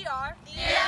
We are. The